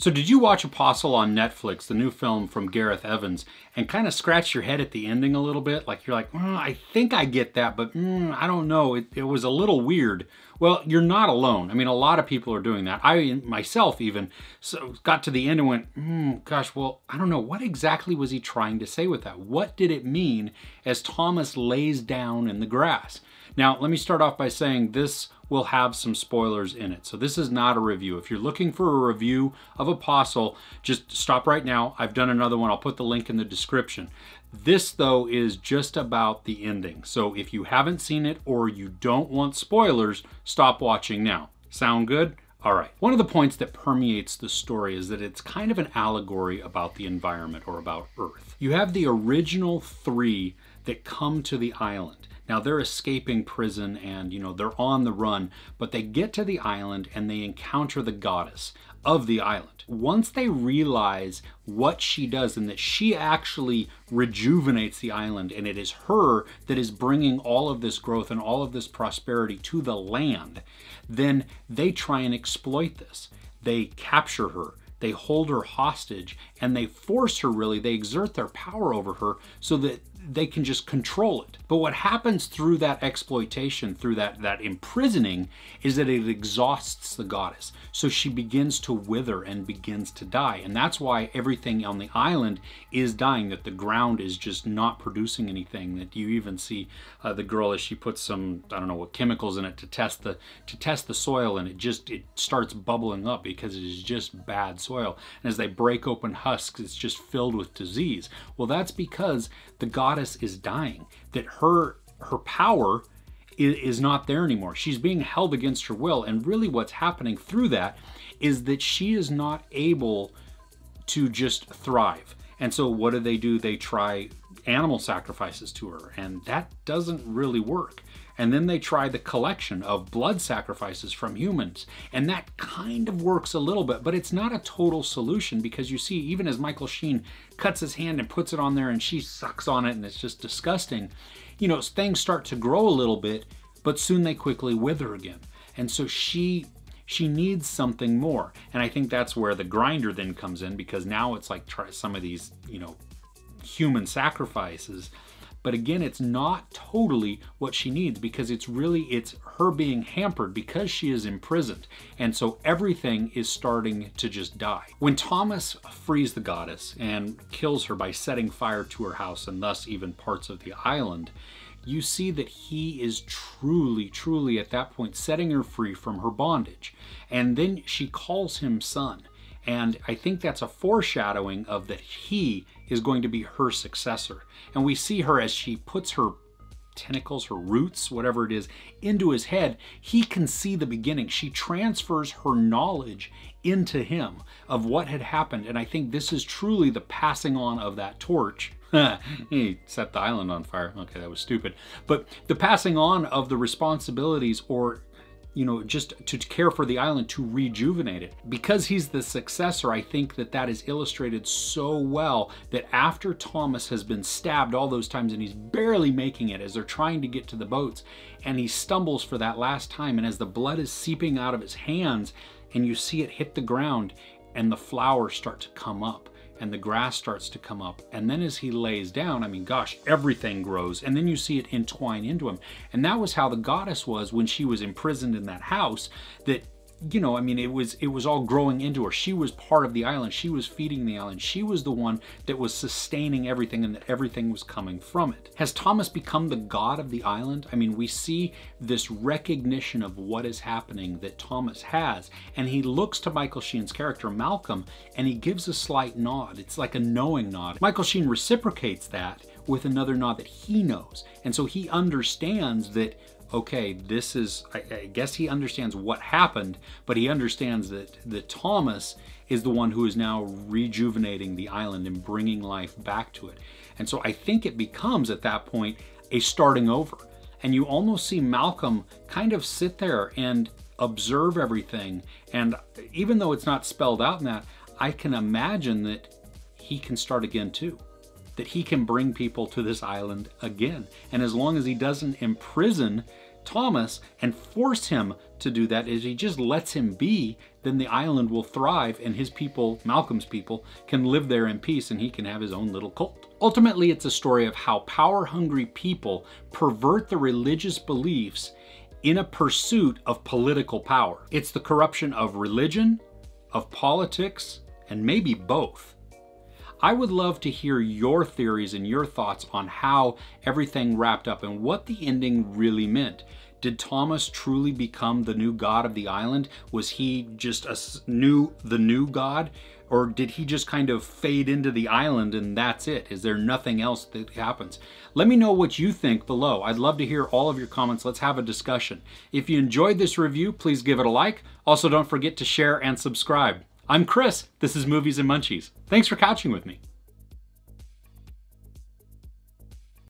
So did you watch Apostle on Netflix, the new film from Gareth Evans, and kind of scratch your head at the ending a little bit? Like you're like, mm, I think I get that, but mm, I don't know. It, it was a little weird. Well, you're not alone. I mean, a lot of people are doing that. I myself even so got to the end and went, mm, gosh, well, I don't know. What exactly was he trying to say with that? What did it mean as Thomas lays down in the grass? Now, let me start off by saying this will have some spoilers in it. So this is not a review. If you're looking for a review of Apostle, just stop right now. I've done another one. I'll put the link in the description. This, though, is just about the ending. So if you haven't seen it or you don't want spoilers, stop watching now. Sound good? All right. One of the points that permeates the story is that it's kind of an allegory about the environment or about Earth. You have the original three that come to the island. Now they're escaping prison and, you know, they're on the run, but they get to the island and they encounter the goddess of the island. Once they realize what she does and that she actually rejuvenates the island and it is her that is bringing all of this growth and all of this prosperity to the land, then they try and exploit this. They capture her they hold her hostage and they force her really they exert their power over her so that they can just control it. But what happens through that exploitation, through that, that imprisoning, is that it exhausts the goddess. So she begins to wither and begins to die. And that's why everything on the island is dying, that the ground is just not producing anything. That you even see uh, the girl as she puts some, I don't know what chemicals in it to test the to test the soil and it just it starts bubbling up because it is just bad soil. And as they break open husks, it's just filled with disease. Well, that's because the goddess is dying, that her her power is, is not there anymore. She's being held against her will. And really what's happening through that is that she is not able to just thrive. And so what do they do? They try animal sacrifices to her, and that doesn't really work. And then they try the collection of blood sacrifices from humans, and that kind of works a little bit, but it's not a total solution because you see, even as Michael Sheen cuts his hand and puts it on there and she sucks on it and it's just disgusting, you know, things start to grow a little bit, but soon they quickly wither again. And so she she needs something more. And I think that's where the grinder then comes in because now it's like try some of these, you know, human sacrifices. But again, it's not totally what she needs because it's really it's her being hampered because she is imprisoned. And so everything is starting to just die. When Thomas frees the goddess and kills her by setting fire to her house and thus even parts of the island, you see that he is truly, truly at that point setting her free from her bondage. And then she calls him son. And I think that's a foreshadowing of that he is going to be her successor. And we see her as she puts her tentacles, her roots, whatever it is, into his head, he can see the beginning. She transfers her knowledge into him of what had happened. And I think this is truly the passing on of that torch. he set the island on fire. Okay, that was stupid. But the passing on of the responsibilities or you know, just to care for the island, to rejuvenate it. Because he's the successor, I think that that is illustrated so well that after Thomas has been stabbed all those times and he's barely making it as they're trying to get to the boats, and he stumbles for that last time, and as the blood is seeping out of his hands, and you see it hit the ground, and the flowers start to come up and the grass starts to come up. And then as he lays down, I mean, gosh, everything grows. And then you see it entwine into him. And that was how the goddess was when she was imprisoned in that house, that you know, I mean, it was it was all growing into her. She was part of the island. She was feeding the island. She was the one that was sustaining everything and that everything was coming from it. Has Thomas become the god of the island? I mean, we see this recognition of what is happening that Thomas has, and he looks to Michael Sheen's character Malcolm and he gives a slight nod. It's like a knowing nod. Michael Sheen reciprocates that with another nod that he knows. And so he understands that okay, this is, I, I, guess he understands what happened, but he understands that, that Thomas is the one who is now rejuvenating the island and bringing life back to it. And so I think it becomes at that point a starting over. And you almost see Malcolm kind of sit there and observe everything. And even though it's not spelled out in that, I can imagine that he can start again too that he can bring people to this island again. And as long as he doesn't imprison Thomas and force him to do that. If he just lets him be, then the island will thrive and his people, Malcolm's people, can live there in peace and he can have his own little cult. Ultimately, it's a story of how power hungry people pervert the religious beliefs in a pursuit of political power. It's the corruption of religion, of politics, and maybe both. I would love to hear your theories and your thoughts on how everything wrapped up and what the ending really meant. Did Thomas truly become the new god of the island? Was he just a new the new god? Or did he just kind of fade into the island and that's it? Is there nothing else that happens? Let me know what you think below. I'd love to hear all of your comments. Let's have a discussion. If you enjoyed this review, please give it a like. Also, don't forget to share and subscribe. I'm Chris. This is Movies and Munchies. Thanks for couching with me.